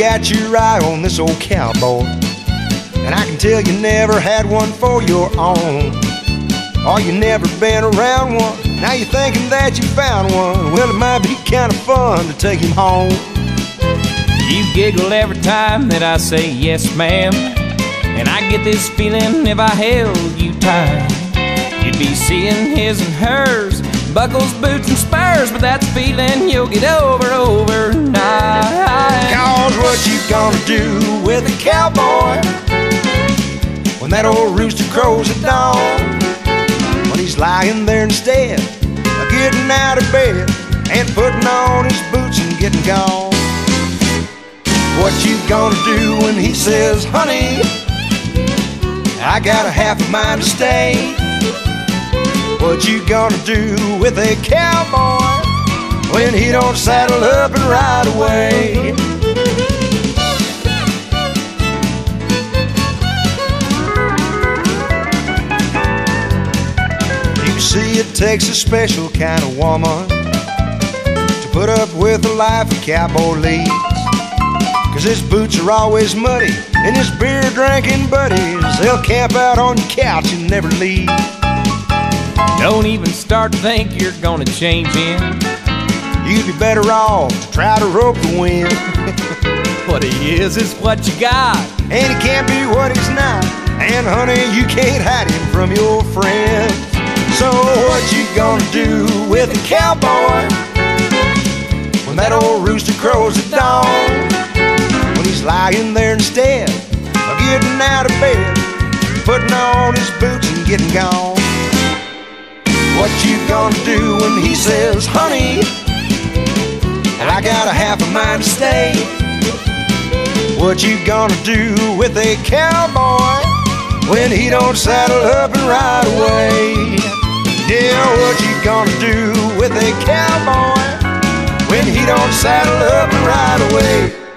got your eye on this old cowboy. And I can tell you never had one for your own. Or you never been around one. Now you're thinking that you found one. Well, it might be kind of fun to take him home. You giggle every time that I say yes, ma'am. And I get this feeling if I held you tight, you'd be seeing his and hers, buckles, boots, and spurs. But that's feeling you'll get over overnight. Cause what you gonna do with a cowboy when that old rooster crows at dawn? When he's lying there instead of getting out of bed and putting on his boots and getting gone. What you gonna do when he says, honey, I got a half a mind to stay? What you gonna do with a cowboy when he don't saddle up and ride away? You see, it takes a special kind of woman to put up with the life a cowboy leads. Cause his boots are always muddy, and his beer drinking buddies, they'll camp out on your couch and never leave. Don't even start to think you're gonna change him. You'd be better off to try to rope the wind. What he is is what you got. And he can't be what he's not. And honey, you can't hide him from your friends. So what you gonna do with a cowboy when that old rooster crows at dawn? When he's lying there instead of getting out of bed, putting on his boots and getting gone. What you gonna do when he says, honey, I got a half a mind to stay? What you gonna do with a cowboy when he don't saddle up and ride away? Yeah, what you gonna do with a cowboy when he don't saddle up and ride away?